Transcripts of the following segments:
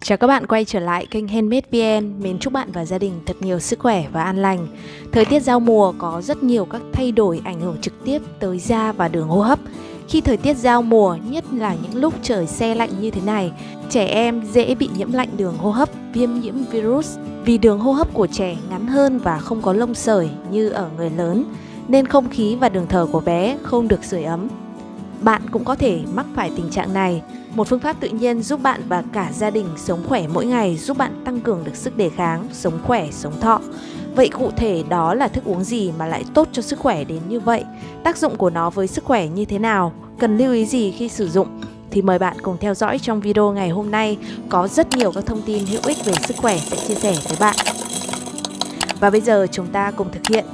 Chào các bạn quay trở lại kênh Handmade VN. Mến chúc bạn và gia đình thật nhiều sức khỏe và an lành. Thời tiết giao mùa có rất nhiều các thay đổi ảnh hưởng trực tiếp tới da và đường hô hấp. Khi thời tiết giao mùa, nhất là những lúc trời xe lạnh như thế này, trẻ em dễ bị nhiễm lạnh đường hô hấp, viêm nhiễm virus vì đường hô hấp của trẻ ngắn hơn và không có lông sởi như ở người lớn, nên không khí và đường thở của bé không được sưởi ấm. Bạn cũng có thể mắc phải tình trạng này. Một phương pháp tự nhiên giúp bạn và cả gia đình sống khỏe mỗi ngày, giúp bạn tăng cường được sức đề kháng, sống khỏe, sống thọ. Vậy cụ thể đó là thức uống gì mà lại tốt cho sức khỏe đến như vậy? Tác dụng của nó với sức khỏe như thế nào? Cần lưu ý gì khi sử dụng? Thì mời bạn cùng theo dõi trong video ngày hôm nay có rất nhiều các thông tin hữu ích về sức khỏe sẽ chia sẻ với bạn. Và bây giờ chúng ta cùng thực hiện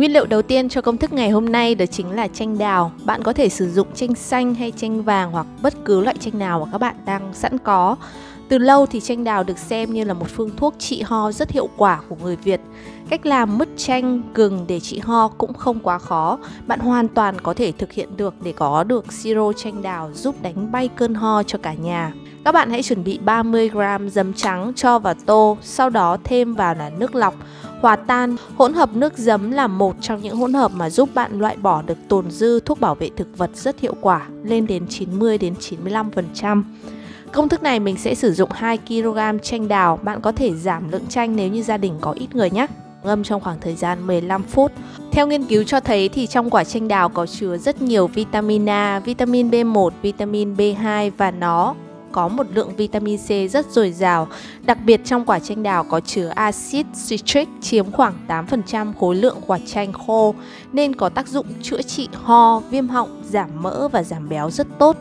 Nguyên liệu đầu tiên cho công thức ngày hôm nay đó chính là chanh đào. Bạn có thể sử dụng chanh xanh hay chanh vàng hoặc bất cứ loại chanh nào mà các bạn đang sẵn có. Từ lâu thì chanh đào được xem như là một phương thuốc trị ho rất hiệu quả của người Việt. Cách làm mứt chanh, gừng để trị ho cũng không quá khó. Bạn hoàn toàn có thể thực hiện được để có được siro chanh đào giúp đánh bay cơn ho cho cả nhà. Các bạn hãy chuẩn bị 30g dấm trắng cho vào tô, sau đó thêm vào là nước lọc hòa tan. Hỗn hợp nước giấm là một trong những hỗn hợp mà giúp bạn loại bỏ được tồn dư thuốc bảo vệ thực vật rất hiệu quả, lên đến 90 đến 95%. Công thức này mình sẽ sử dụng 2 kg chanh đào, bạn có thể giảm lượng chanh nếu như gia đình có ít người nhé. Ngâm trong khoảng thời gian 15 phút. Theo nghiên cứu cho thấy thì trong quả chanh đào có chứa rất nhiều vitamin A, vitamin B1, vitamin B2 và nó có một lượng vitamin C rất dồi dào. Đặc biệt trong quả chanh đào có chứa axit citric chiếm khoảng 8% khối lượng quả chanh khô nên có tác dụng chữa trị ho, viêm họng, giảm mỡ và giảm béo rất tốt.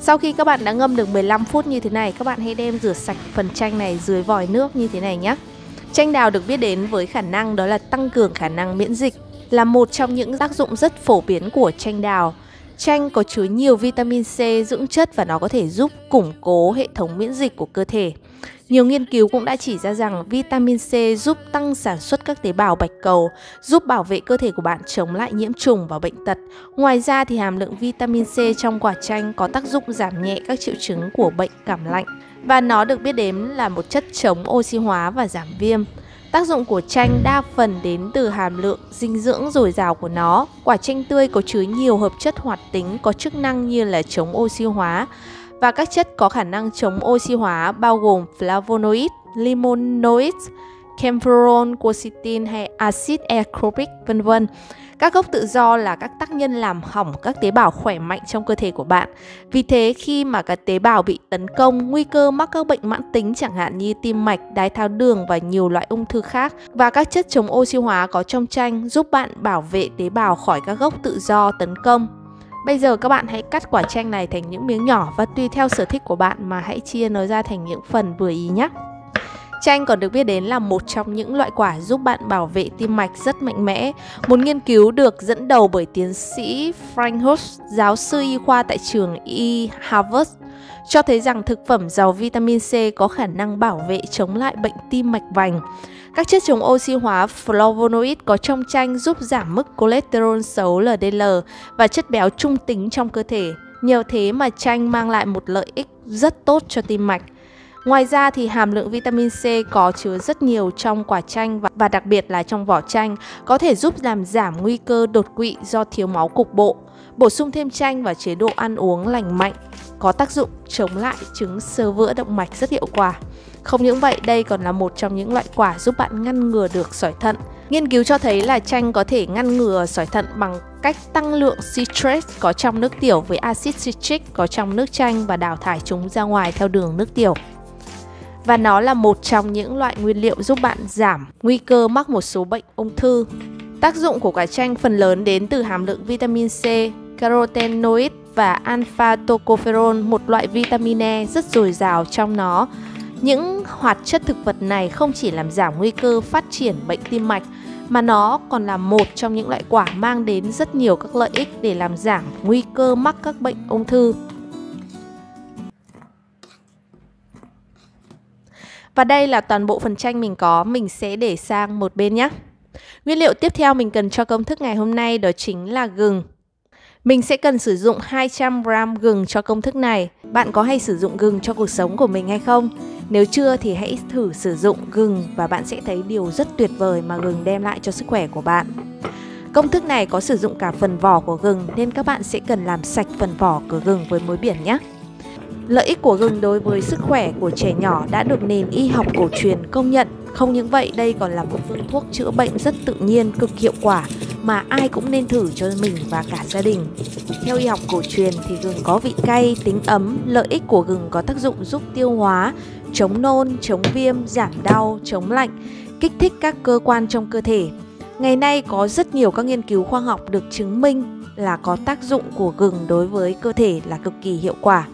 Sau khi các bạn đã ngâm được 15 phút như thế này, các bạn hãy đem rửa sạch phần chanh này dưới vòi nước như thế này nhé. Chanh đào được biết đến với khả năng đó là tăng cường khả năng miễn dịch, là một trong những tác dụng rất phổ biến của chanh đào. Chanh có chứa nhiều vitamin C, dưỡng chất và nó có thể giúp củng cố hệ thống miễn dịch của cơ thể. Nhiều nghiên cứu cũng đã chỉ ra rằng vitamin C giúp tăng sản xuất các tế bào bạch cầu, giúp bảo vệ cơ thể của bạn chống lại nhiễm trùng và bệnh tật. Ngoài ra thì hàm lượng vitamin C trong quả chanh có tác dụng giảm nhẹ các triệu chứng của bệnh cảm lạnh và nó được biết đến là một chất chống oxy hóa và giảm viêm. Tác dụng của chanh đa phần đến từ hàm lượng dinh dưỡng dồi dào của nó. Quả chanh tươi có chứa nhiều hợp chất hoạt tính có chức năng như là chống oxy hóa và các chất có khả năng chống oxy hóa bao gồm flavonoid, limonoid, camphorol, quercetin hay axit ascorbic vân vân. Các gốc tự do là các tác nhân làm hỏng các tế bào khỏe mạnh trong cơ thể của bạn. Vì thế khi mà các tế bào bị tấn công, nguy cơ mắc các bệnh mãn tính chẳng hạn như tim mạch, đái tháo đường và nhiều loại ung thư khác và các chất chống oxy hóa có trong chanh giúp bạn bảo vệ tế bào khỏi các gốc tự do tấn công. Bây giờ các bạn hãy cắt quả chanh này thành những miếng nhỏ và tùy theo sở thích của bạn mà hãy chia nó ra thành những phần vừa ý nhé. Chanh còn được biết đến là một trong những loại quả giúp bạn bảo vệ tim mạch rất mạnh mẽ. Một nghiên cứu được dẫn đầu bởi tiến sĩ Frank Hus, giáo sư y khoa tại trường E Harvard, cho thấy rằng thực phẩm giàu vitamin C có khả năng bảo vệ chống lại bệnh tim mạch vành. Các chất chống oxy hóa flavonoid có trong chanh giúp giảm mức cholesterol xấu LDL và chất béo trung tính trong cơ thể. Nhờ thế mà chanh mang lại một lợi ích rất tốt cho tim mạch. Ngoài ra thì hàm lượng vitamin C có chứa rất nhiều trong quả chanh và, và đặc biệt là trong vỏ chanh có thể giúp làm giảm nguy cơ đột quỵ do thiếu máu cục bộ. Bổ sung thêm chanh vào chế độ ăn uống lành mạnh có tác dụng chống lại chứng sơ vữa động mạch rất hiệu quả. Không những vậy, đây còn là một trong những loại quả giúp bạn ngăn ngừa được sỏi thận. Nghiên cứu cho thấy là chanh có thể ngăn ngừa sỏi thận bằng cách tăng lượng citrate có trong nước tiểu với axit citric có trong nước chanh và đào thải chúng ra ngoài theo đường nước tiểu và nó là một trong những loại nguyên liệu giúp bạn giảm nguy cơ mắc một số bệnh ung thư. Tác dụng của quả chanh phần lớn đến từ hàm lượng vitamin C, carotenoid và alpha tocopherol, một loại vitamin E rất dồi dào trong nó. Những hoạt chất thực vật này không chỉ làm giảm nguy cơ phát triển bệnh tim mạch mà nó còn là một trong những loại quả mang đến rất nhiều các lợi ích để làm giảm nguy cơ mắc các bệnh ung thư. Và đây là toàn bộ phần chanh mình có, mình sẽ để sang một bên nhé. Nguyên liệu tiếp theo mình cần cho công thức ngày hôm nay đó chính là gừng. Mình sẽ cần sử dụng 200g gừng cho công thức này. Bạn có hay sử dụng gừng cho cuộc sống của mình hay không? Nếu chưa thì hãy thử sử dụng gừng và bạn sẽ thấy điều rất tuyệt vời mà gừng đem lại cho sức khỏe của bạn. Công thức này có sử dụng cả phần vỏ của gừng nên các bạn sẽ cần làm sạch phần vỏ của gừng với muối biển nhé. Lợi ích của gừng đối với sức khỏe của trẻ nhỏ đã được nền y học cổ truyền công nhận. Không những vậy, đây còn là một phương thuốc chữa bệnh rất tự nhiên, cực hiệu quả mà ai cũng nên thử cho mình và cả gia đình. Theo y học cổ truyền thì gừng có vị cay, tính ấm, lợi ích của gừng có tác dụng giúp tiêu hóa, chống nôn, chống viêm, giảm đau, chống lạnh, kích thích các cơ quan trong cơ thể. Ngày nay có rất nhiều các nghiên cứu khoa học được chứng minh là có tác dụng của gừng đối với cơ thể là cực kỳ hiệu quả.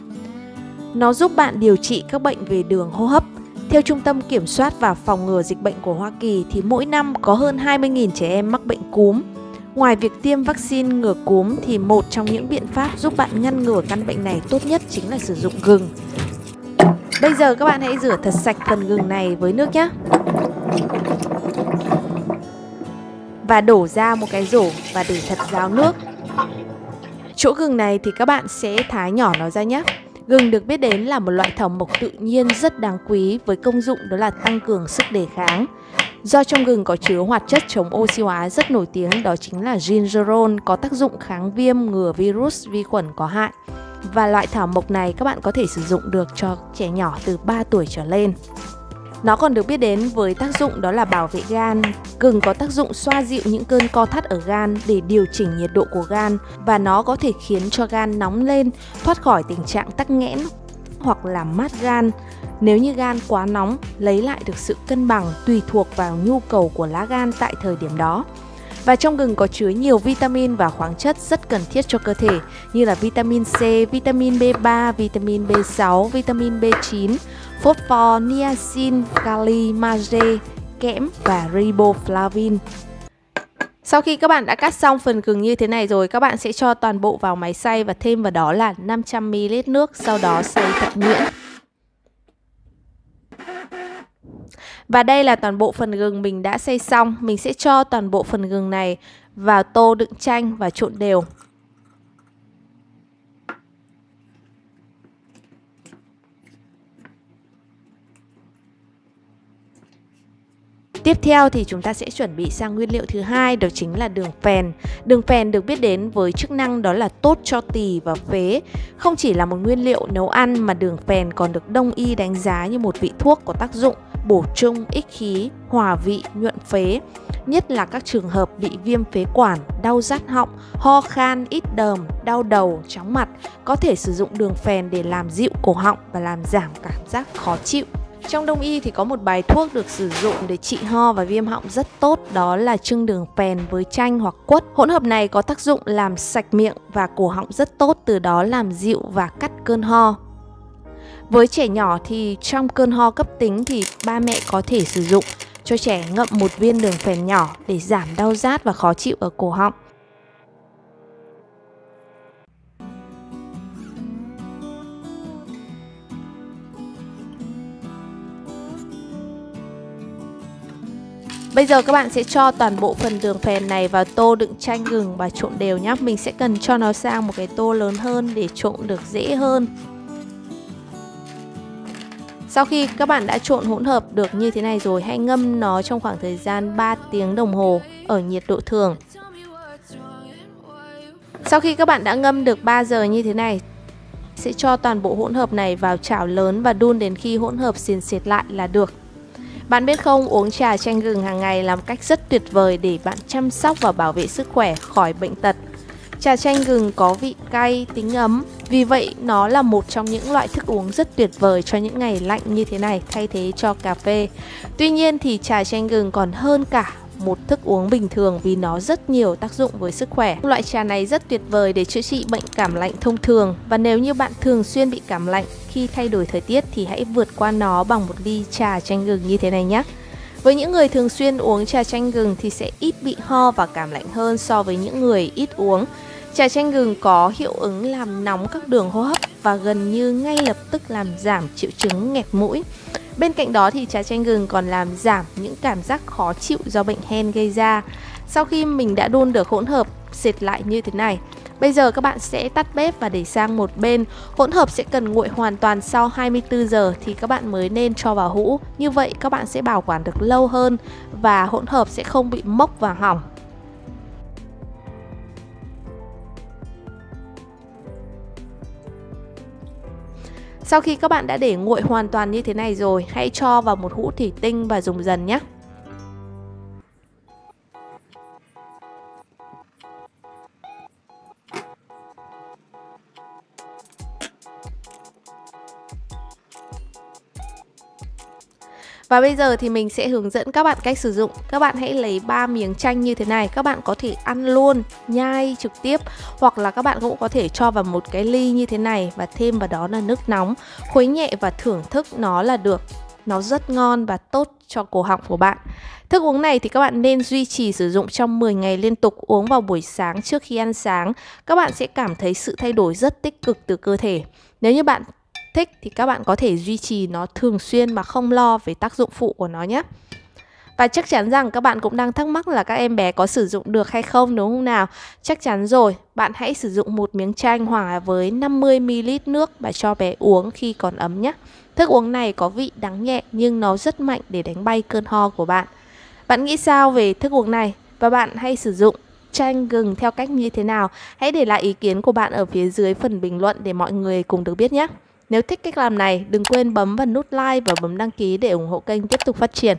Nó giúp bạn điều trị các bệnh về đường hô hấp. Theo Trung tâm Kiểm soát và Phòng ngừa Dịch bệnh của Hoa Kỳ thì mỗi năm có hơn 20.000 trẻ em mắc bệnh cúm. Ngoài việc tiêm vaccine ngừa cúm thì một trong những biện pháp giúp bạn ngăn ngừa căn bệnh này tốt nhất chính là sử dụng gừng. Bây giờ các bạn hãy rửa thật sạch phần gừng này với nước nhé. Và đổ ra một cái rổ và để thật ráo nước. Chỗ gừng này thì các bạn sẽ thái nhỏ nó ra nhé. Gừng được biết đến là một loại thảo mộc tự nhiên rất đáng quý với công dụng đó là tăng cường sức đề kháng. Do trong gừng có chứa hoạt chất chống oxy hóa rất nổi tiếng, đó chính là gingerol, có tác dụng kháng viêm ngừa virus vi khuẩn có hại. Và loại thảo mộc này các bạn có thể sử dụng được cho trẻ nhỏ từ 3 tuổi trở lên. Nó còn được biết đến với tác dụng đó là bảo vệ gan. Gừng có tác dụng xoa dịu những cơn co thắt ở gan để điều chỉnh nhiệt độ của gan và nó có thể khiến cho gan nóng lên, thoát khỏi tình trạng tắc nghẽn hoặc làm mát gan. Nếu như gan quá nóng, lấy lại được sự cân bằng tùy thuộc vào nhu cầu của lá gan tại thời điểm đó. Và trong gừng có chứa nhiều vitamin và khoáng chất rất cần thiết cho cơ thể như là vitamin C, vitamin B3, vitamin B6, vitamin B9, phosphor, niacin, kali, magie, kẽm và riboflavin. Sau khi các bạn đã cắt xong phần gừng như thế này rồi, các bạn sẽ cho toàn bộ vào máy xay và thêm vào đó là 500ml nước, sau đó xay thật nhuyễn. Và đây là toàn bộ phần gừng mình đã xay xong. Mình sẽ cho toàn bộ phần gừng này vào tô đựng chanh và trộn đều. Tiếp theo thì chúng ta sẽ chuẩn bị sang nguyên liệu thứ hai, đó chính là đường phèn. Đường phèn được biết đến với chức năng đó là tốt cho tỳ và phế. Không chỉ là một nguyên liệu nấu ăn mà đường phèn còn được đông y đánh giá như một vị thuốc có tác dụng bổ trung, ích khí, hòa vị, nhuận phế, nhất là các trường hợp bị viêm phế quản, đau rát họng, ho khan, ít đờm, đau đầu, chóng mặt, có thể sử dụng đường phèn để làm dịu cổ họng và làm giảm cảm giác khó chịu. Trong đông y thì có một bài thuốc được sử dụng để trị ho và viêm họng rất tốt đó là trưng đường phèn với chanh hoặc quất. Hỗn hợp này có tác dụng làm sạch miệng và cổ họng rất tốt từ đó làm dịu và cắt cơn ho. Với trẻ nhỏ thì trong cơn ho cấp tính thì ba mẹ có thể sử dụng. Cho trẻ ngậm một viên đường phèn nhỏ để giảm đau rát và khó chịu ở cổ họng. Bây giờ các bạn sẽ cho toàn bộ phần đường phèn này vào tô đựng chanh gừng và trộn đều nhé. Mình sẽ cần cho nó sang một cái tô lớn hơn để trộn được dễ hơn sau khi các bạn đã trộn hỗn hợp được như thế này rồi, hãy ngâm nó trong khoảng thời gian 3 tiếng đồng hồ ở nhiệt độ thường. Sau khi các bạn đã ngâm được 3 giờ như thế này, sẽ cho toàn bộ hỗn hợp này vào chảo lớn và đun đến khi hỗn hợp xiên xịt lại là được. Bạn biết không, uống trà chanh gừng hàng ngày là một cách rất tuyệt vời để bạn chăm sóc và bảo vệ sức khỏe khỏi bệnh tật. Trà chanh gừng có vị cay, tính ấm, vì vậy, nó là một trong những loại thức uống rất tuyệt vời cho những ngày lạnh như thế này, thay thế cho cà phê. Tuy nhiên thì trà chanh gừng còn hơn cả một thức uống bình thường vì nó rất nhiều tác dụng với sức khỏe. Loại trà này rất tuyệt vời để chữa trị bệnh cảm lạnh thông thường và nếu như bạn thường xuyên bị cảm lạnh khi thay đổi thời tiết thì hãy vượt qua nó bằng một ly trà chanh gừng như thế này nhé. Với những người thường xuyên uống trà chanh gừng thì sẽ ít bị ho và cảm lạnh hơn so với những người ít uống. Trà chanh gừng có hiệu ứng làm nóng các đường hô hấp và gần như ngay lập tức làm giảm triệu chứng nghẹt mũi. Bên cạnh đó thì trà chanh gừng còn làm giảm những cảm giác khó chịu do bệnh hen gây ra. Sau khi mình đã đun được hỗn hợp xịt lại như thế này, Bây giờ các bạn sẽ tắt bếp và để sang một bên. Hỗn hợp sẽ cần nguội hoàn toàn sau 24 giờ thì các bạn mới nên cho vào hũ. Như vậy các bạn sẽ bảo quản được lâu hơn và hỗn hợp sẽ không bị mốc và hỏng. Sau khi các bạn đã để nguội hoàn toàn như thế này rồi, hãy cho vào một hũ thủy tinh và dùng dần nhé. Và bây giờ thì mình sẽ hướng dẫn các bạn cách sử dụng. Các bạn hãy lấy 3 miếng chanh như thế này, các bạn có thể ăn luôn, nhai trực tiếp hoặc là các bạn cũng có thể cho vào một cái ly như thế này và thêm vào đó là nước nóng, khuấy nhẹ và thưởng thức nó là được. Nó rất ngon và tốt cho cổ họng của bạn. Thức uống này thì các bạn nên duy trì sử dụng trong 10 ngày liên tục uống vào buổi sáng trước khi ăn sáng. Các bạn sẽ cảm thấy sự thay đổi rất tích cực từ cơ thể. Nếu như bạn thích thì các bạn có thể duy trì nó thường xuyên mà không lo về tác dụng phụ của nó nhé. Và chắc chắn rằng các bạn cũng đang thắc mắc là các em bé có sử dụng được hay không đúng không nào? Chắc chắn rồi, bạn hãy sử dụng một miếng chanh hòa với 50ml nước và cho bé uống khi còn ấm nhé. Thức uống này có vị đắng nhẹ nhưng nó rất mạnh để đánh bay cơn ho của bạn. Bạn nghĩ sao về thức uống này? Và bạn hay sử dụng chanh gừng theo cách như thế nào? Hãy để lại ý kiến của bạn ở phía dưới phần bình luận để mọi người cùng được biết nhé. Nếu thích cách làm này, đừng quên bấm vào nút like và bấm đăng ký để ủng hộ kênh tiếp tục phát triển.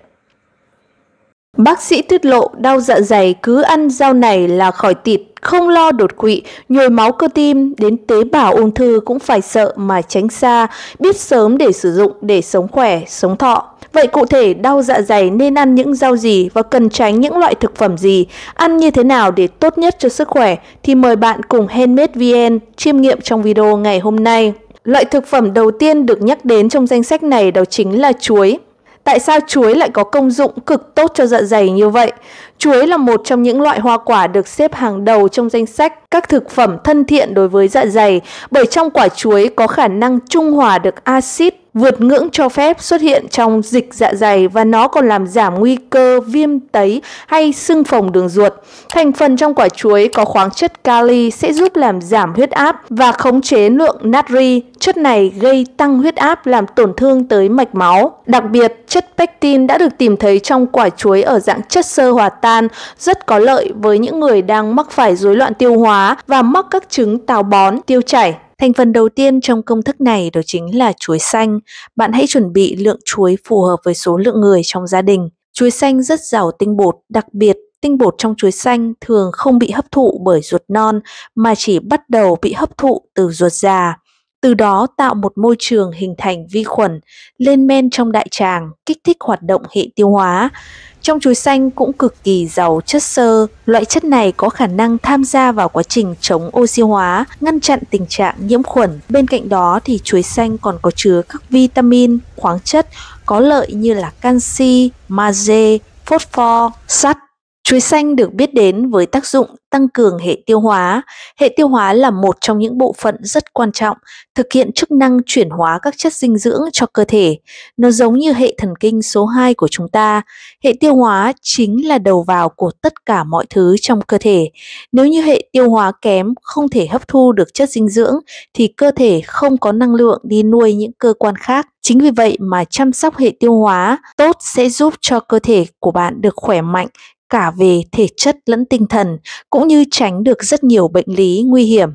Bác sĩ tiết lộ đau dạ dày cứ ăn rau này là khỏi tịt, không lo đột quỵ, nhồi máu cơ tim, đến tế bào ung thư cũng phải sợ mà tránh xa, biết sớm để sử dụng để sống khỏe, sống thọ. Vậy cụ thể đau dạ dày nên ăn những rau gì và cần tránh những loại thực phẩm gì, ăn như thế nào để tốt nhất cho sức khỏe thì mời bạn cùng Handmade VN chiêm nghiệm trong video ngày hôm nay. Loại thực phẩm đầu tiên được nhắc đến trong danh sách này đó chính là chuối. Tại sao chuối lại có công dụng cực tốt cho dạ dày như vậy? Chuối là một trong những loại hoa quả được xếp hàng đầu trong danh sách các thực phẩm thân thiện đối với dạ dày, bởi trong quả chuối có khả năng trung hòa được axit vượt ngưỡng cho phép xuất hiện trong dịch dạ dày và nó còn làm giảm nguy cơ viêm tấy hay sưng phồng đường ruột. Thành phần trong quả chuối có khoáng chất kali sẽ giúp làm giảm huyết áp và khống chế lượng natri. Chất này gây tăng huyết áp làm tổn thương tới mạch máu. Đặc biệt, chất pectin đã được tìm thấy trong quả chuối ở dạng chất xơ hòa tan rất có lợi với những người đang mắc phải rối loạn tiêu hóa và mắc các chứng táo bón, tiêu chảy. Thành phần đầu tiên trong công thức này đó chính là chuối xanh. Bạn hãy chuẩn bị lượng chuối phù hợp với số lượng người trong gia đình. Chuối xanh rất giàu tinh bột, đặc biệt tinh bột trong chuối xanh thường không bị hấp thụ bởi ruột non mà chỉ bắt đầu bị hấp thụ từ ruột già. Từ đó tạo một môi trường hình thành vi khuẩn, lên men trong đại tràng, kích thích hoạt động hệ tiêu hóa. Trong chuối xanh cũng cực kỳ giàu chất xơ, loại chất này có khả năng tham gia vào quá trình chống oxy hóa, ngăn chặn tình trạng nhiễm khuẩn. Bên cạnh đó thì chuối xanh còn có chứa các vitamin, khoáng chất có lợi như là canxi, magie, phosphor, sắt, Chuối xanh được biết đến với tác dụng tăng cường hệ tiêu hóa. Hệ tiêu hóa là một trong những bộ phận rất quan trọng thực hiện chức năng chuyển hóa các chất dinh dưỡng cho cơ thể. Nó giống như hệ thần kinh số 2 của chúng ta. Hệ tiêu hóa chính là đầu vào của tất cả mọi thứ trong cơ thể. Nếu như hệ tiêu hóa kém, không thể hấp thu được chất dinh dưỡng thì cơ thể không có năng lượng đi nuôi những cơ quan khác. Chính vì vậy mà chăm sóc hệ tiêu hóa tốt sẽ giúp cho cơ thể của bạn được khỏe mạnh, cả về thể chất lẫn tinh thần, cũng như tránh được rất nhiều bệnh lý nguy hiểm.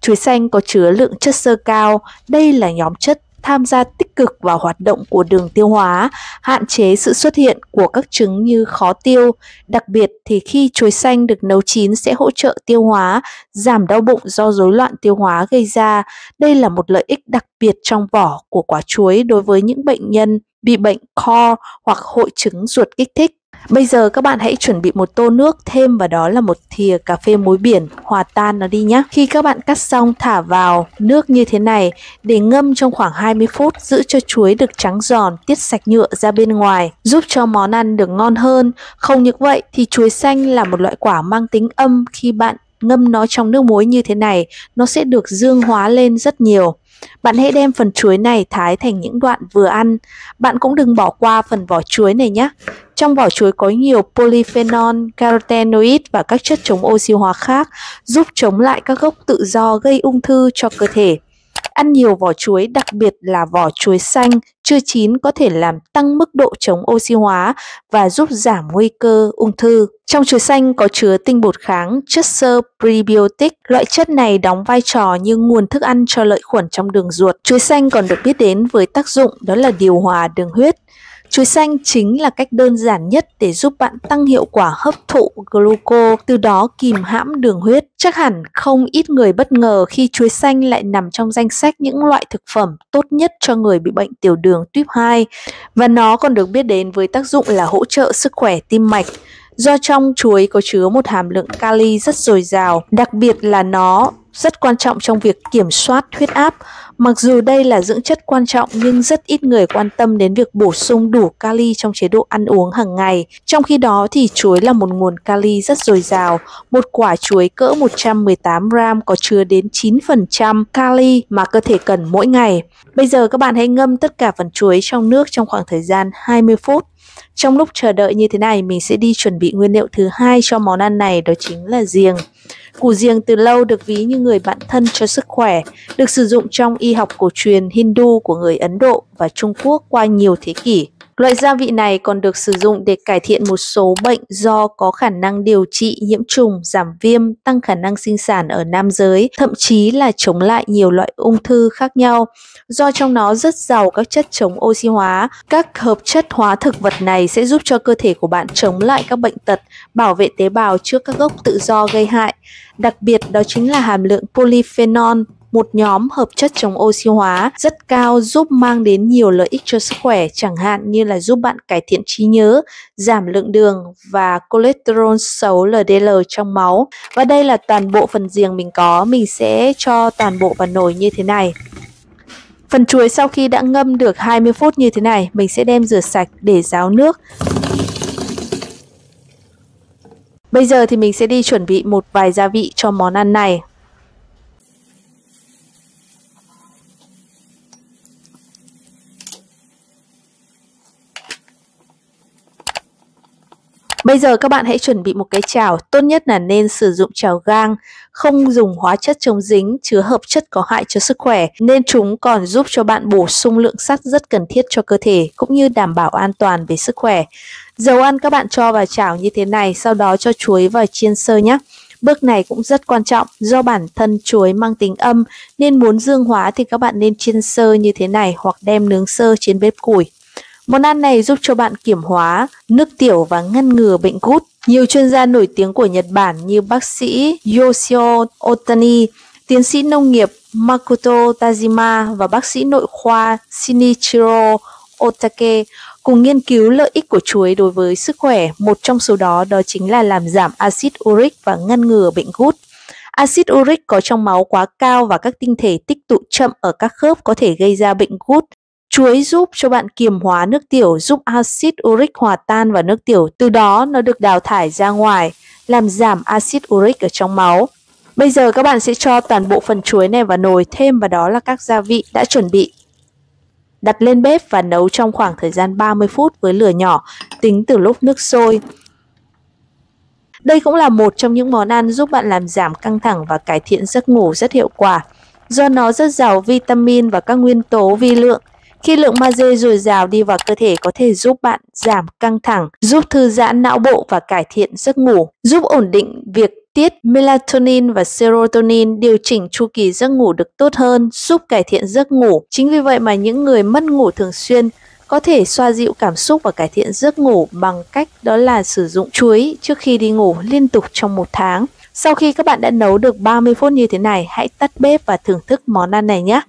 Chuối xanh có chứa lượng chất xơ cao, đây là nhóm chất tham gia tích cực vào hoạt động của đường tiêu hóa, hạn chế sự xuất hiện của các chứng như khó tiêu. Đặc biệt thì khi chuối xanh được nấu chín sẽ hỗ trợ tiêu hóa, giảm đau bụng do rối loạn tiêu hóa gây ra. Đây là một lợi ích đặc biệt trong vỏ của quả chuối đối với những bệnh nhân bị bệnh co hoặc hội chứng ruột kích thích. Bây giờ các bạn hãy chuẩn bị một tô nước thêm vào đó là một thìa cà phê muối biển hòa tan nó đi nhé. Khi các bạn cắt xong thả vào nước như thế này để ngâm trong khoảng 20 phút giữ cho chuối được trắng giòn, tiết sạch nhựa ra bên ngoài, giúp cho món ăn được ngon hơn. Không những vậy thì chuối xanh là một loại quả mang tính âm khi bạn ngâm nó trong nước muối như thế này, nó sẽ được dương hóa lên rất nhiều. Bạn hãy đem phần chuối này thái thành những đoạn vừa ăn. Bạn cũng đừng bỏ qua phần vỏ chuối này nhé. Trong vỏ chuối có nhiều polyphenol, carotenoid và các chất chống oxy hóa khác, giúp chống lại các gốc tự do gây ung thư cho cơ thể. Ăn nhiều vỏ chuối, đặc biệt là vỏ chuối xanh chưa chín có thể làm tăng mức độ chống oxy hóa và giúp giảm nguy cơ ung thư. Trong chuối xanh có chứa tinh bột kháng, chất xơ prebiotic. Loại chất này đóng vai trò như nguồn thức ăn cho lợi khuẩn trong đường ruột. Chuối xanh còn được biết đến với tác dụng đó là điều hòa đường huyết. Chuối xanh chính là cách đơn giản nhất để giúp bạn tăng hiệu quả hấp thụ gluco, từ đó kìm hãm đường huyết. Chắc hẳn không ít người bất ngờ khi chuối xanh lại nằm trong danh sách những loại thực phẩm tốt nhất cho người bị bệnh tiểu đường tuyếp 2 và nó còn được biết đến với tác dụng là hỗ trợ sức khỏe tim mạch. Do trong chuối có chứa một hàm lượng kali rất dồi dào, đặc biệt là nó rất quan trọng trong việc kiểm soát huyết áp. Mặc dù đây là dưỡng chất quan trọng, nhưng rất ít người quan tâm đến việc bổ sung đủ kali trong chế độ ăn uống hàng ngày. Trong khi đó thì chuối là một nguồn kali rất dồi dào. Một quả chuối cỡ 118 gram có chứa đến 9% kali mà cơ thể cần mỗi ngày. Bây giờ các bạn hãy ngâm tất cả phần chuối trong nước trong khoảng thời gian 20 phút. Trong lúc chờ đợi như thế này, mình sẽ đi chuẩn bị nguyên liệu thứ hai cho món ăn này đó chính là giềng. Củ giềng từ lâu được ví như người bạn thân cho sức khỏe, được sử dụng trong y học cổ truyền Hindu của người Ấn Độ và Trung Quốc qua nhiều thế kỷ. Loại gia vị này còn được sử dụng để cải thiện một số bệnh do có khả năng điều trị nhiễm trùng, giảm viêm, tăng khả năng sinh sản ở nam giới, thậm chí là chống lại nhiều loại ung thư khác nhau. Do trong nó rất giàu các chất chống oxy hóa, các hợp chất hóa thực vật này sẽ giúp cho cơ thể của bạn chống lại các bệnh tật, bảo vệ tế bào trước các gốc tự do gây hại. Đặc biệt đó chính là hàm lượng polyphenol, một nhóm hợp chất chống oxy hóa rất cao giúp mang đến nhiều lợi ích cho sức khỏe chẳng hạn như là giúp bạn cải thiện trí nhớ, giảm lượng đường và cholesterol xấu LDL trong máu. Và đây là toàn bộ phần riêng mình có, mình sẽ cho toàn bộ vào nồi như thế này. Phần chuối sau khi đã ngâm được 20 phút như thế này, mình sẽ đem rửa sạch để ráo nước. Bây giờ thì mình sẽ đi chuẩn bị một vài gia vị cho món ăn này. Bây giờ các bạn hãy chuẩn bị một cái chảo, tốt nhất là nên sử dụng chảo gang, không dùng hóa chất chống dính, chứa hợp chất có hại cho sức khỏe, nên chúng còn giúp cho bạn bổ sung lượng sắt rất cần thiết cho cơ thể, cũng như đảm bảo an toàn về sức khỏe. Dầu ăn các bạn cho vào chảo như thế này, sau đó cho chuối vào chiên sơ nhé. Bước này cũng rất quan trọng do bản thân chuối mang tính âm nên muốn dương hóa thì các bạn nên chiên sơ như thế này hoặc đem nướng sơ trên bếp củi. Món ăn này giúp cho bạn kiểm hóa nước tiểu và ngăn ngừa bệnh gút. Nhiều chuyên gia nổi tiếng của Nhật Bản như bác sĩ Yoshio Otani, tiến sĩ nông nghiệp Makoto Tajima và bác sĩ nội khoa Shinichiro Otake cùng nghiên cứu lợi ích của chuối đối với sức khỏe. Một trong số đó đó chính là làm giảm axit uric và ngăn ngừa bệnh gút. Axit uric có trong máu quá cao và các tinh thể tích tụ chậm ở các khớp có thể gây ra bệnh gút. Chuối giúp cho bạn kiềm hóa nước tiểu, giúp axit uric hòa tan vào nước tiểu, từ đó nó được đào thải ra ngoài, làm giảm axit uric ở trong máu. Bây giờ các bạn sẽ cho toàn bộ phần chuối này vào nồi, thêm vào đó là các gia vị đã chuẩn bị. Đặt lên bếp và nấu trong khoảng thời gian 30 phút với lửa nhỏ, tính từ lúc nước sôi. Đây cũng là một trong những món ăn giúp bạn làm giảm căng thẳng và cải thiện giấc ngủ rất hiệu quả. Do nó rất giàu vitamin và các nguyên tố vi lượng, khi lượng magie dồi dào đi vào cơ thể có thể giúp bạn giảm căng thẳng, giúp thư giãn não bộ và cải thiện giấc ngủ, giúp ổn định việc tiết melatonin và serotonin điều chỉnh chu kỳ giấc ngủ được tốt hơn, giúp cải thiện giấc ngủ. Chính vì vậy mà những người mất ngủ thường xuyên có thể xoa dịu cảm xúc và cải thiện giấc ngủ bằng cách đó là sử dụng chuối trước khi đi ngủ liên tục trong một tháng. Sau khi các bạn đã nấu được 30 phút như thế này, hãy tắt bếp và thưởng thức món ăn này nhé.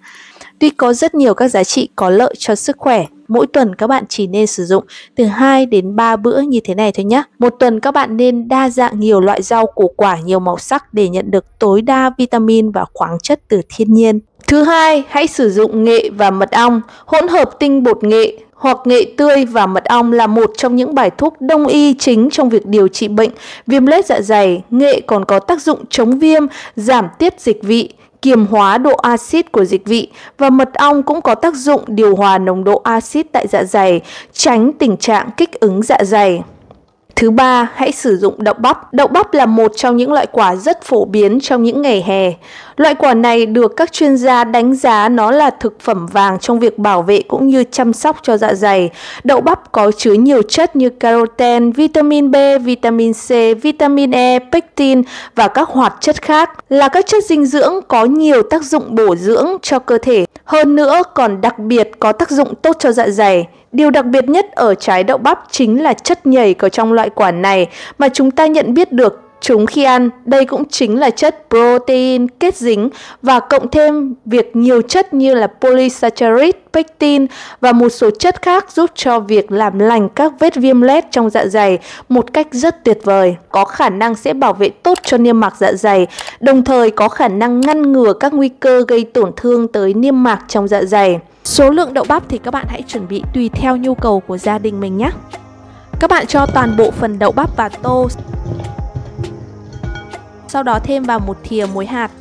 Tuy có rất nhiều các giá trị có lợi cho sức khỏe, mỗi tuần các bạn chỉ nên sử dụng từ 2 đến 3 bữa như thế này thôi nhé. Một tuần các bạn nên đa dạng nhiều loại rau củ quả nhiều màu sắc để nhận được tối đa vitamin và khoáng chất từ thiên nhiên. Thứ hai, hãy sử dụng nghệ và mật ong, hỗn hợp tinh bột nghệ hoặc nghệ tươi và mật ong là một trong những bài thuốc đông y chính trong việc điều trị bệnh viêm lết dạ dày. Nghệ còn có tác dụng chống viêm, giảm tiết dịch vị, kiềm hóa độ axit của dịch vị và mật ong cũng có tác dụng điều hòa nồng độ axit tại dạ dày, tránh tình trạng kích ứng dạ dày. Thứ ba, hãy sử dụng đậu bắp. Đậu bắp là một trong những loại quả rất phổ biến trong những ngày hè. Loại quả này được các chuyên gia đánh giá nó là thực phẩm vàng trong việc bảo vệ cũng như chăm sóc cho dạ dày. Đậu bắp có chứa nhiều chất như caroten, vitamin B, vitamin C, vitamin E, pectin và các hoạt chất khác là các chất dinh dưỡng có nhiều tác dụng bổ dưỡng cho cơ thể. Hơn nữa còn đặc biệt có tác dụng tốt cho dạ dày. Điều đặc biệt nhất ở trái đậu bắp chính là chất nhầy có trong loại quả này mà chúng ta nhận biết được chúng khi ăn. Đây cũng chính là chất protein kết dính và cộng thêm việc nhiều chất như là polysaccharide, pectin và một số chất khác giúp cho việc làm lành các vết viêm lét trong dạ dày một cách rất tuyệt vời. Có khả năng sẽ bảo vệ tốt cho niêm mạc dạ dày, đồng thời có khả năng ngăn ngừa các nguy cơ gây tổn thương tới niêm mạc trong dạ dày. Số lượng đậu bắp thì các bạn hãy chuẩn bị tùy theo nhu cầu của gia đình mình nhé. Các bạn cho toàn bộ phần đậu bắp vào tô. Sau đó thêm vào một thìa muối hạt.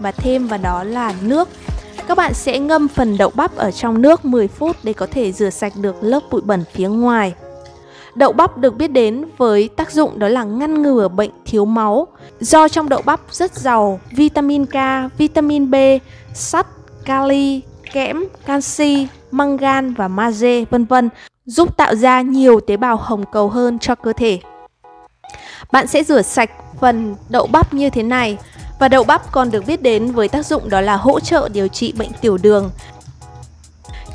Và thêm vào đó là nước. Các bạn sẽ ngâm phần đậu bắp ở trong nước 10 phút để có thể rửa sạch được lớp bụi bẩn phía ngoài. Đậu bắp được biết đến với tác dụng đó là ngăn ngừa bệnh thiếu máu do trong đậu bắp rất giàu vitamin K, vitamin B, sắt, kali, kẽm, canxi, mangan và magie vân vân, giúp tạo ra nhiều tế bào hồng cầu hơn cho cơ thể. Bạn sẽ rửa sạch phần đậu bắp như thế này và đậu bắp còn được biết đến với tác dụng đó là hỗ trợ điều trị bệnh tiểu đường,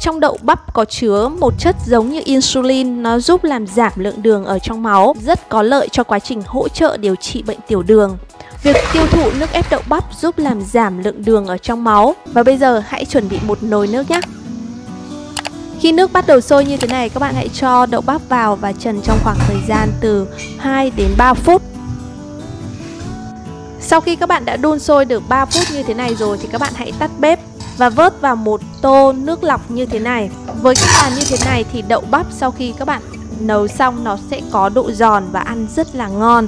trong đậu bắp có chứa một chất giống như insulin, nó giúp làm giảm lượng đường ở trong máu, rất có lợi cho quá trình hỗ trợ điều trị bệnh tiểu đường. Việc tiêu thụ nước ép đậu bắp giúp làm giảm lượng đường ở trong máu. Và bây giờ hãy chuẩn bị một nồi nước nhé. Khi nước bắt đầu sôi như thế này, các bạn hãy cho đậu bắp vào và trần trong khoảng thời gian từ 2 đến 3 phút. Sau khi các bạn đã đun sôi được 3 phút như thế này rồi thì các bạn hãy tắt bếp và vớt vào một tô nước lọc như thế này. Với cách làm như thế này thì đậu bắp sau khi các bạn nấu xong nó sẽ có độ giòn và ăn rất là ngon.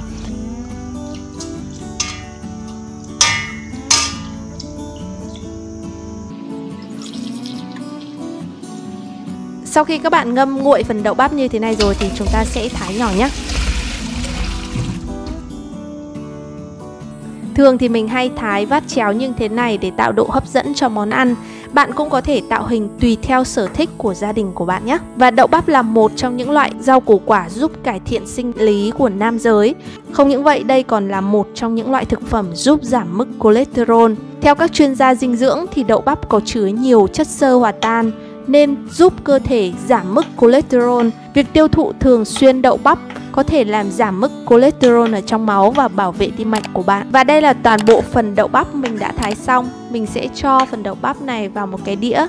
Sau khi các bạn ngâm nguội phần đậu bắp như thế này rồi thì chúng ta sẽ thái nhỏ nhé. Thường thì mình hay thái vát chéo như thế này để tạo độ hấp dẫn cho món ăn. Bạn cũng có thể tạo hình tùy theo sở thích của gia đình của bạn nhé. Và đậu bắp là một trong những loại rau củ quả giúp cải thiện sinh lý của nam giới. Không những vậy, đây còn là một trong những loại thực phẩm giúp giảm mức cholesterol. Theo các chuyên gia dinh dưỡng thì đậu bắp có chứa nhiều chất xơ hòa tan nên giúp cơ thể giảm mức cholesterol. Việc tiêu thụ thường xuyên đậu bắp có thể làm giảm mức cholesterol ở trong máu và bảo vệ tim mạch của bạn. Và đây là toàn bộ phần đậu bắp mình đã thái xong. Mình sẽ cho phần đậu bắp này vào một cái đĩa.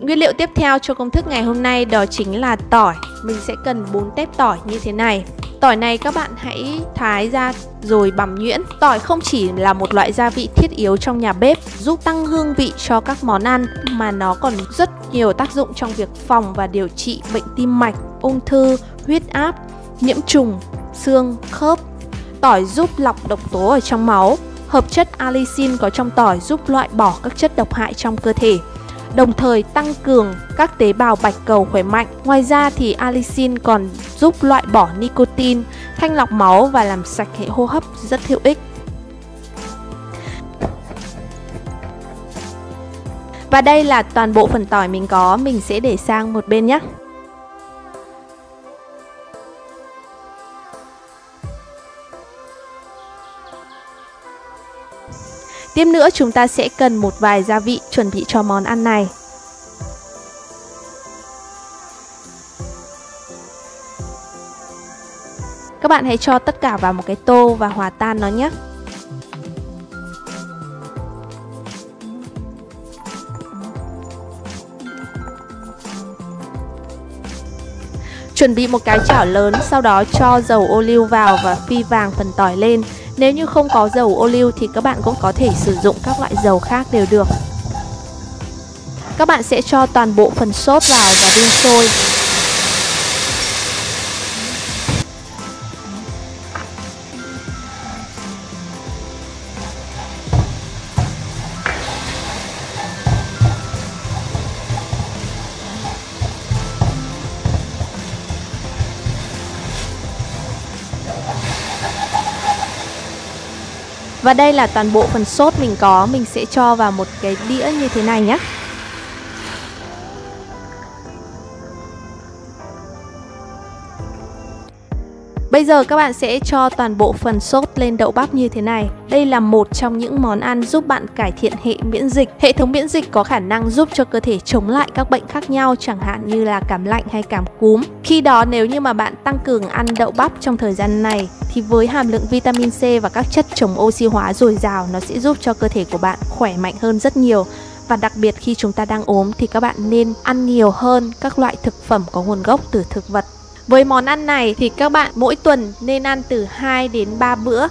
Nguyên liệu tiếp theo cho công thức ngày hôm nay đó chính là tỏi. Mình sẽ cần 4 tép tỏi như thế này. Tỏi này các bạn hãy thái ra rồi bằm nhuyễn. Tỏi không chỉ là một loại gia vị thiết yếu trong nhà bếp, giúp tăng hương vị cho các món ăn mà nó còn rất nhiều tác dụng trong việc phòng và điều trị bệnh tim mạch, ung thư, huyết áp, nhiễm trùng, xương, khớp. Tỏi giúp lọc độc tố ở trong máu. Hợp chất allicin có trong tỏi giúp loại bỏ các chất độc hại trong cơ thể đồng thời tăng cường các tế bào bạch cầu khỏe mạnh. Ngoài ra thì allicin còn giúp loại bỏ nicotine, thanh lọc máu và làm sạch hệ hô hấp rất hữu ích. Và đây là toàn bộ phần tỏi mình có, mình sẽ để sang một bên nhé. Tiếp nữa chúng ta sẽ cần một vài gia vị chuẩn bị cho món ăn này. Các bạn hãy cho tất cả vào một cái tô và hòa tan nó nhé. Chuẩn bị một cái chảo lớn, sau đó cho dầu ô liu vào và phi vàng phần tỏi lên. Nếu như không có dầu ô liu thì các bạn cũng có thể sử dụng các loại dầu khác đều được. các bạn sẽ cho toàn bộ phần sốt vào và đun sôi. Và đây là toàn bộ phần sốt mình có Mình sẽ cho vào một cái đĩa như thế này nhé Bây giờ các bạn sẽ cho toàn bộ phần sốt lên đậu bắp như thế này. Đây là một trong những món ăn giúp bạn cải thiện hệ miễn dịch. Hệ thống miễn dịch có khả năng giúp cho cơ thể chống lại các bệnh khác nhau, chẳng hạn như là cảm lạnh hay cảm cúm. Khi đó, nếu như mà bạn tăng cường ăn đậu bắp trong thời gian này thì với hàm lượng vitamin C và các chất chống oxy hóa dồi dào nó sẽ giúp cho cơ thể của bạn khỏe mạnh hơn rất nhiều và đặc biệt khi chúng ta đang ốm thì các bạn nên ăn nhiều hơn các loại thực phẩm có nguồn gốc từ thực vật với món ăn này thì các bạn mỗi tuần nên ăn từ 2 đến 3 bữa.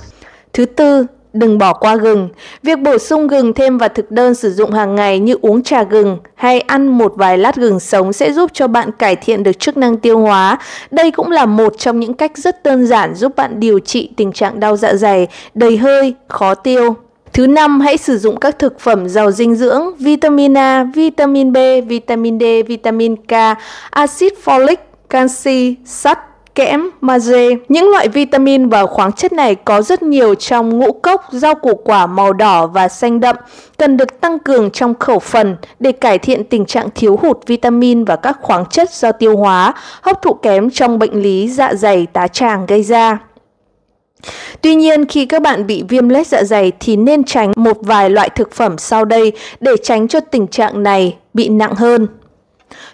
Thứ tư, đừng bỏ qua gừng. Việc bổ sung gừng thêm vào thực đơn sử dụng hàng ngày như uống trà gừng hay ăn một vài lát gừng sống sẽ giúp cho bạn cải thiện được chức năng tiêu hóa. Đây cũng là một trong những cách rất đơn giản giúp bạn điều trị tình trạng đau dạ dày, đầy hơi, khó tiêu. Thứ năm, hãy sử dụng các thực phẩm giàu dinh dưỡng, vitamin A, vitamin B, vitamin D, vitamin K, axit folic, canxi, sắt, kẽm, magie. Những loại vitamin và khoáng chất này có rất nhiều trong ngũ cốc, rau củ quả màu đỏ và xanh đậm, cần được tăng cường trong khẩu phần để cải thiện tình trạng thiếu hụt vitamin và các khoáng chất do tiêu hóa, hấp thụ kém trong bệnh lý dạ dày tá tràng gây ra. Tuy nhiên, khi các bạn bị viêm lết dạ dày thì nên tránh một vài loại thực phẩm sau đây để tránh cho tình trạng này bị nặng hơn.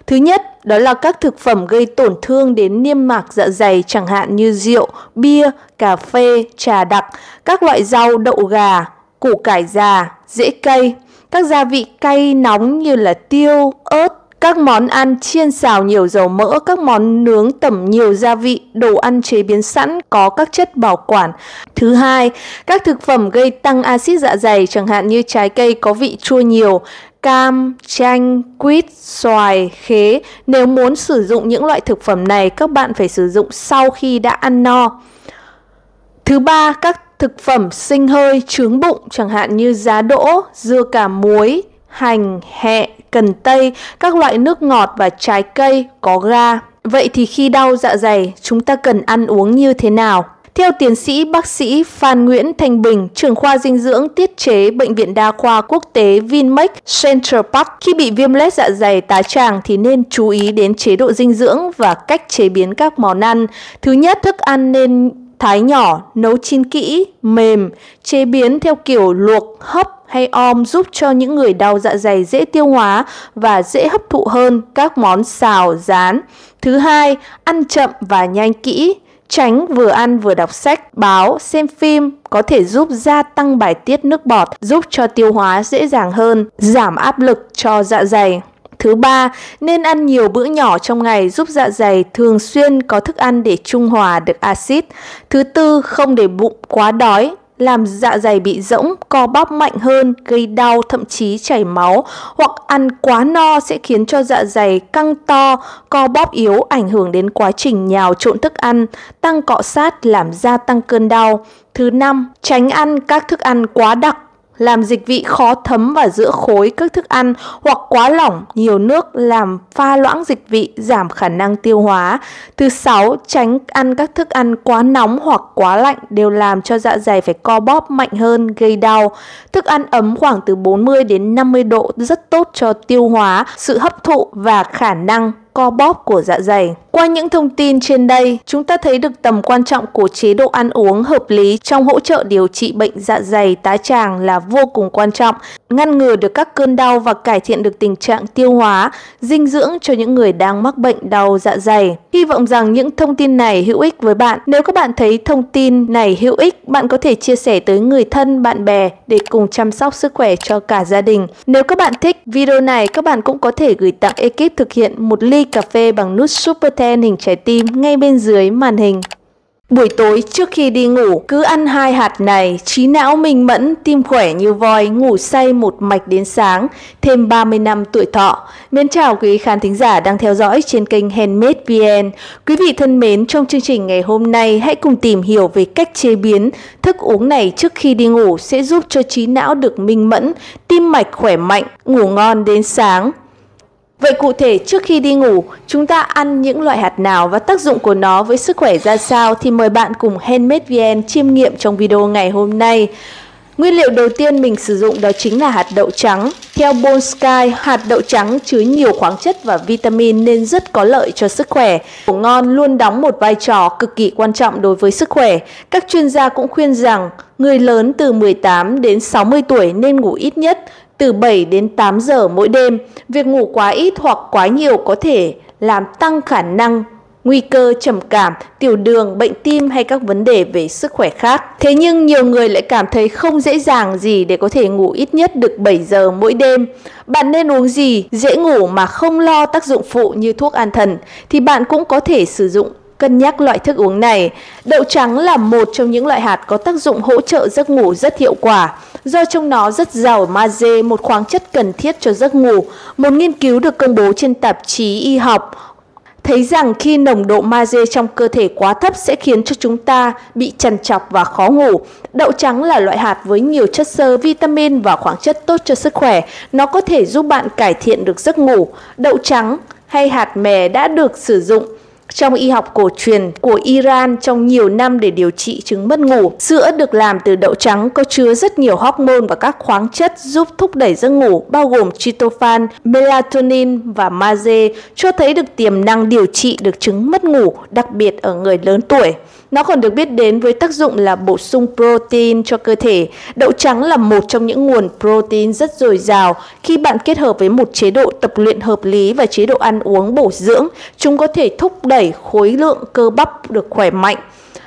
Thứ nhất, đó là các thực phẩm gây tổn thương đến niêm mạc dạ dày chẳng hạn như rượu, bia, cà phê, trà đặc, các loại rau đậu gà, củ cải già, rễ cây, các gia vị cay nóng như là tiêu, ớt, các món ăn chiên xào nhiều dầu mỡ, các món nướng tẩm nhiều gia vị, đồ ăn chế biến sẵn có các chất bảo quản. Thứ hai, các thực phẩm gây tăng axit dạ dày chẳng hạn như trái cây có vị chua nhiều, cam, chanh, quýt, xoài, khế. Nếu muốn sử dụng những loại thực phẩm này, các bạn phải sử dụng sau khi đã ăn no. Thứ ba, các thực phẩm sinh hơi, trướng bụng chẳng hạn như giá đỗ, dưa cà muối, hành, hẹ, cần tây, các loại nước ngọt và trái cây có ga. Vậy thì khi đau dạ dày, chúng ta cần ăn uống như thế nào? Theo tiến sĩ bác sĩ Phan Nguyễn Thanh Bình, trưởng khoa dinh dưỡng tiết chế Bệnh viện Đa khoa Quốc tế Vinmec Central Park, khi bị viêm lết dạ dày tá tràng thì nên chú ý đến chế độ dinh dưỡng và cách chế biến các món ăn. Thứ nhất, thức ăn nên thái nhỏ, nấu chín kỹ, mềm, chế biến theo kiểu luộc, hấp hay om giúp cho những người đau dạ dày dễ tiêu hóa và dễ hấp thụ hơn các món xào, rán. Thứ hai, ăn chậm và nhanh kỹ. Tránh vừa ăn vừa đọc sách, báo, xem phim có thể giúp gia tăng bài tiết nước bọt, giúp cho tiêu hóa dễ dàng hơn, giảm áp lực cho dạ dày. Thứ ba, nên ăn nhiều bữa nhỏ trong ngày giúp dạ dày thường xuyên có thức ăn để trung hòa được axit. Thứ tư, không để bụng quá đói, làm dạ dày bị rỗng, co bóp mạnh hơn, gây đau, thậm chí chảy máu, hoặc ăn quá no sẽ khiến cho dạ dày căng to, co bóp yếu, ảnh hưởng đến quá trình nhào trộn thức ăn, tăng cọ sát làm gia tăng cơn đau. Thứ năm, tránh ăn các thức ăn quá đặc làm dịch vị khó thấm vào giữa khối các thức ăn hoặc quá lỏng, nhiều nước làm pha loãng dịch vị, giảm khả năng tiêu hóa. Thứ sáu, tránh ăn các thức ăn quá nóng hoặc quá lạnh đều làm cho dạ dày phải co bóp mạnh hơn, gây đau. Thức ăn ấm khoảng từ 40 đến 50 độ rất tốt cho tiêu hóa, sự hấp thụ và khả năng co bóp của dạ dày. Qua những thông tin trên đây, chúng ta thấy được tầm quan trọng của chế độ ăn uống hợp lý trong hỗ trợ điều trị bệnh dạ dày tá tràng là vô cùng quan trọng, ngăn ngừa được các cơn đau và cải thiện được tình trạng tiêu hóa, dinh dưỡng cho những người đang mắc bệnh đau dạ dày. Hy vọng rằng những thông tin này hữu ích với bạn. Nếu các bạn thấy thông tin này hữu ích, bạn có thể chia sẻ tới người thân, bạn bè để cùng chăm sóc sức khỏe cho cả gia đình. Nếu các bạn thích video này, các bạn cũng có thể gửi tặng ekip thực hiện một ly cà phê bằng nút Super đen hình trái tim ngay bên dưới màn hình. Buổi tối trước khi đi ngủ, cứ ăn hai hạt này, trí não minh mẫn, tim khỏe như voi, ngủ say một mạch đến sáng, thêm 30 năm tuổi thọ. Mến chào quý khán thính giả đang theo dõi trên kênh Handmade VN. Quý vị thân mến, trong chương trình ngày hôm nay, hãy cùng tìm hiểu về cách chế biến thức uống này trước khi đi ngủ sẽ giúp cho trí não được minh mẫn, tim mạch khỏe mạnh, ngủ ngon đến sáng. Vậy cụ thể trước khi đi ngủ, chúng ta ăn những loại hạt nào và tác dụng của nó với sức khỏe ra sao thì mời bạn cùng Handmade VN chiêm nghiệm trong video ngày hôm nay. Nguyên liệu đầu tiên mình sử dụng đó chính là hạt đậu trắng. Theo Bone Sky, hạt đậu trắng chứa nhiều khoáng chất và vitamin nên rất có lợi cho sức khỏe. Củ ngon luôn đóng một vai trò cực kỳ quan trọng đối với sức khỏe. Các chuyên gia cũng khuyên rằng người lớn từ 18 đến 60 tuổi nên ngủ ít nhất từ 7 đến 8 giờ mỗi đêm. Việc ngủ quá ít hoặc quá nhiều có thể làm tăng khả năng nguy cơ trầm cảm, tiểu đường, bệnh tim hay các vấn đề về sức khỏe khác. Thế nhưng nhiều người lại cảm thấy không dễ dàng gì để có thể ngủ ít nhất được 7 giờ mỗi đêm. Bạn nên uống gì dễ ngủ mà không lo tác dụng phụ như thuốc an thần thì bạn cũng có thể sử dụng Cân nhắc loại thức uống này, đậu trắng là một trong những loại hạt có tác dụng hỗ trợ giấc ngủ rất hiệu quả, do trong nó rất giàu magie, một khoáng chất cần thiết cho giấc ngủ. Một nghiên cứu được công bố trên tạp chí y học thấy rằng khi nồng độ magie trong cơ thể quá thấp sẽ khiến cho chúng ta bị trằn trọc và khó ngủ. Đậu trắng là loại hạt với nhiều chất xơ, vitamin và khoáng chất tốt cho sức khỏe. Nó có thể giúp bạn cải thiện được giấc ngủ. Đậu trắng hay hạt mè đã được sử dụng trong y học cổ truyền của Iran trong nhiều năm để điều trị chứng mất ngủ. Sữa được làm từ đậu trắng có chứa rất nhiều hormone và các khoáng chất giúp thúc đẩy giấc ngủ bao gồm tryptophan, melatonin và magie cho thấy được tiềm năng điều trị được chứng mất ngủ đặc biệt ở người lớn tuổi. Nó còn được biết đến với tác dụng là bổ sung protein cho cơ thể. Đậu trắng là một trong những nguồn protein rất dồi dào. Khi bạn kết hợp với một chế độ tập luyện hợp lý và chế độ ăn uống bổ dưỡng, chúng có thể thúc đẩy khối lượng cơ bắp được khỏe mạnh.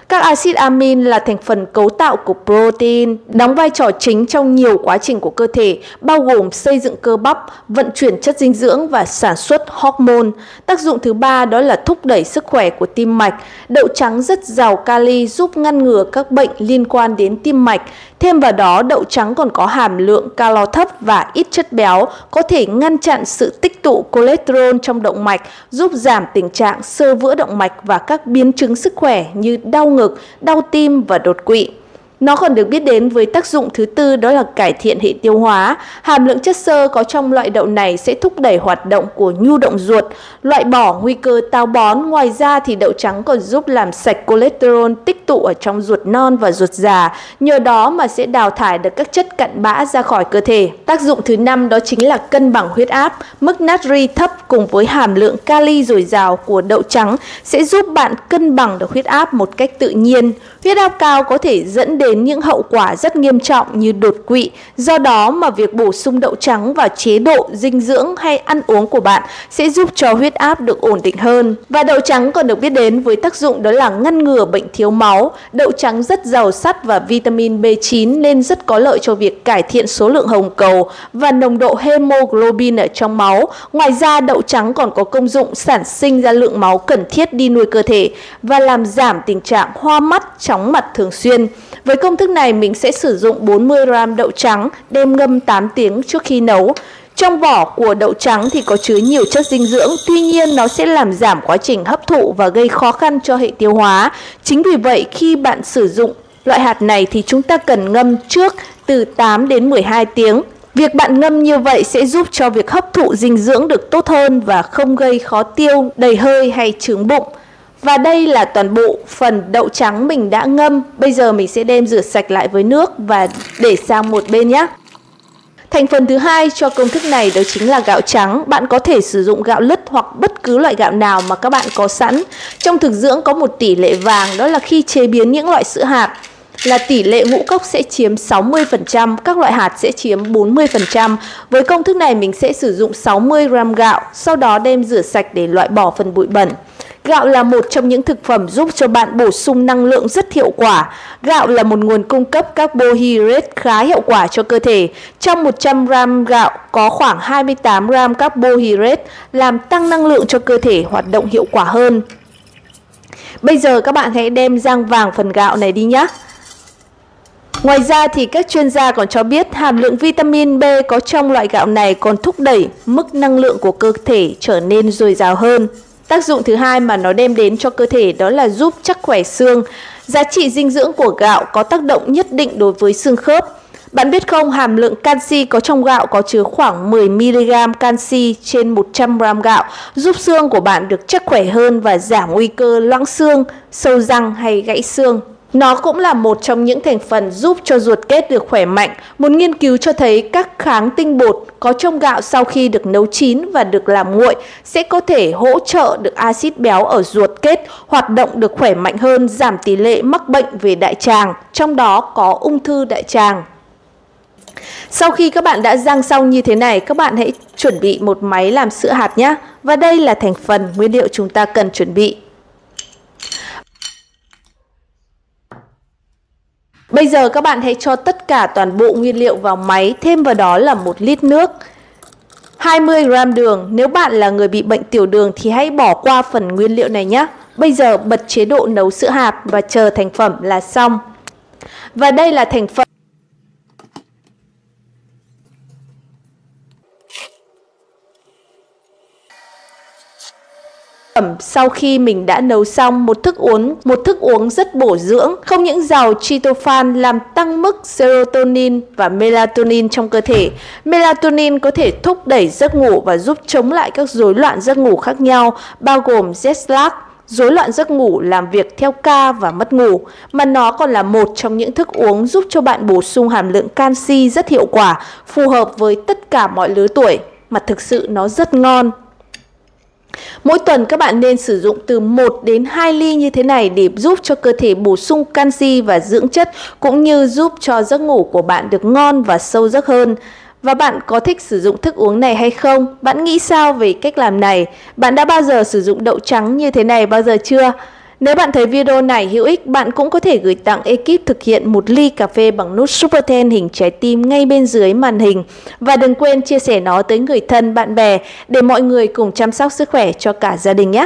Các axit amin là thành phần cấu tạo của protein, đóng vai trò chính trong nhiều quá trình của cơ thể, bao gồm xây dựng cơ bắp, vận chuyển chất dinh dưỡng và sản xuất hormone. Tác dụng thứ ba đó là thúc đẩy sức khỏe của tim mạch. Đậu trắng rất giàu kali giúp ngăn ngừa các bệnh liên quan đến tim mạch. Thêm vào đó, đậu trắng còn có hàm lượng calo thấp và ít chất béo, có thể ngăn chặn sự tích tụ cholesterol trong động mạch, giúp giảm tình trạng sơ vữa động mạch và các biến chứng sức khỏe như đau ngực, đau tim và đột quỵ. Nó còn được biết đến với tác dụng thứ tư đó là cải thiện hệ tiêu hóa. Hàm lượng chất xơ có trong loại đậu này sẽ thúc đẩy hoạt động của nhu động ruột, loại bỏ nguy cơ táo bón. Ngoài ra thì đậu trắng còn giúp làm sạch cholesterol tích tụ ở trong ruột non và ruột già, nhờ đó mà sẽ đào thải được các chất cặn bã ra khỏi cơ thể. Tác dụng thứ năm đó chính là cân bằng huyết áp. Mức natri thấp cùng với hàm lượng kali dồi dào của đậu trắng sẽ giúp bạn cân bằng được huyết áp một cách tự nhiên. Huyết áp cao có thể dẫn đến những hậu quả rất nghiêm trọng như đột quỵ. Do đó mà việc bổ sung đậu trắng vào chế độ dinh dưỡng hay ăn uống của bạn sẽ giúp cho huyết áp được ổn định hơn. Và đậu trắng còn được biết đến với tác dụng đó là ngăn ngừa bệnh thiếu máu. Đậu trắng rất giàu sắt và vitamin B9 nên rất có lợi cho việc cải thiện số lượng hồng cầu và nồng độ hemoglobin ở trong máu. Ngoài ra, đậu trắng còn có công dụng sản sinh ra lượng máu cần thiết đi nuôi cơ thể và làm giảm tình trạng hoa mắt chóng mặt thường xuyên. Với công thức này mình sẽ sử dụng 40g đậu trắng đem ngâm 8 tiếng trước khi nấu. Trong vỏ của đậu trắng thì có chứa nhiều chất dinh dưỡng, tuy nhiên nó sẽ làm giảm quá trình hấp thụ và gây khó khăn cho hệ tiêu hóa. Chính vì vậy khi bạn sử dụng loại hạt này thì chúng ta cần ngâm trước từ 8 đến 12 tiếng. Việc bạn ngâm như vậy sẽ giúp cho việc hấp thụ dinh dưỡng được tốt hơn và không gây khó tiêu, đầy hơi hay trướng bụng. Và đây là toàn bộ phần đậu trắng mình đã ngâm. Bây giờ mình sẽ đem rửa sạch lại với nước và để sang một bên nhé. Thành phần thứ hai cho công thức này đó chính là gạo trắng. Bạn có thể sử dụng gạo lứt hoặc bất cứ loại gạo nào mà các bạn có sẵn. Trong thực dưỡng có một tỷ lệ vàng đó là khi chế biến những loại sữa hạt là tỷ lệ ngũ cốc sẽ chiếm 60%, các loại hạt sẽ chiếm 40%. Với công thức này mình sẽ sử dụng 60 g gạo, sau đó đem rửa sạch để loại bỏ phần bụi bẩn. Gạo là một trong những thực phẩm giúp cho bạn bổ sung năng lượng rất hiệu quả. Gạo là một nguồn cung cấp carbohydrate khá hiệu quả cho cơ thể. Trong 100 gram gạo có khoảng 28 gram carbohydrate làm tăng năng lượng cho cơ thể, hoạt động hiệu quả hơn. Bây giờ các bạn hãy đem rang vàng phần gạo này đi nhé. Ngoài ra thì các chuyên gia còn cho biết hàm lượng vitamin B có trong loại gạo này còn thúc đẩy mức năng lượng của cơ thể trở nên dồi dào hơn. Tác dụng thứ hai mà nó đem đến cho cơ thể đó là giúp chắc khỏe xương. Giá trị dinh dưỡng của gạo có tác động nhất định đối với xương khớp. Bạn biết không, hàm lượng canxi có trong gạo có chứa khoảng 10mg canxi trên 100g gạo, giúp xương của bạn được chắc khỏe hơn và giảm nguy cơ loãng xương, sâu răng hay gãy xương. Nó cũng là một trong những thành phần giúp cho ruột kết được khỏe mạnh. Một nghiên cứu cho thấy các kháng tinh bột có trong gạo sau khi được nấu chín và được làm nguội sẽ có thể hỗ trợ được axit béo ở ruột kết hoạt động được khỏe mạnh hơn, giảm tỷ lệ mắc bệnh về đại tràng, trong đó có ung thư đại tràng. Sau khi các bạn đã rang xong như thế này, các bạn hãy chuẩn bị một máy làm sữa hạt nhé. Và đây là thành phần nguyên liệu chúng ta cần chuẩn bị. Bây giờ các bạn hãy cho tất cả toàn bộ nguyên liệu vào máy, thêm vào đó là một lít nước. 20 g đường, nếu bạn là người bị bệnh tiểu đường thì hãy bỏ qua phần nguyên liệu này nhé. Bây giờ bật chế độ nấu sữa hạt và chờ thành phẩm là xong. Và đây là thành phẩm phẩm sau khi mình đã nấu xong một thức uống. Một thức uống rất bổ dưỡng, không những giàu tryptophan làm tăng mức serotonin và melatonin trong cơ thể. Melatonin có thể thúc đẩy giấc ngủ và giúp chống lại các rối loạn giấc ngủ khác nhau, bao gồm jet lag, rối loạn giấc ngủ, làm việc theo ca và mất ngủ. Mà nó còn là một trong những thức uống giúp cho bạn bổ sung hàm lượng canxi rất hiệu quả, phù hợp với tất cả mọi lứa tuổi. Mà thực sự nó rất ngon. Mỗi tuần các bạn nên sử dụng từ 1 đến 2 ly như thế này để giúp cho cơ thể bổ sung canxi và dưỡng chất, cũng như giúp cho giấc ngủ của bạn được ngon và sâu giấc hơn. Và bạn có thích sử dụng thức uống này hay không? Bạn nghĩ sao về cách làm này? Bạn đã bao giờ sử dụng đậu trắng như thế này bao giờ chưa? Nếu bạn thấy video này hữu ích, bạn cũng có thể gửi tặng ekip thực hiện một ly cà phê bằng nút Super Ten hình trái tim ngay bên dưới màn hình. Và đừng quên chia sẻ nó tới người thân, bạn bè để mọi người cùng chăm sóc sức khỏe cho cả gia đình nhé.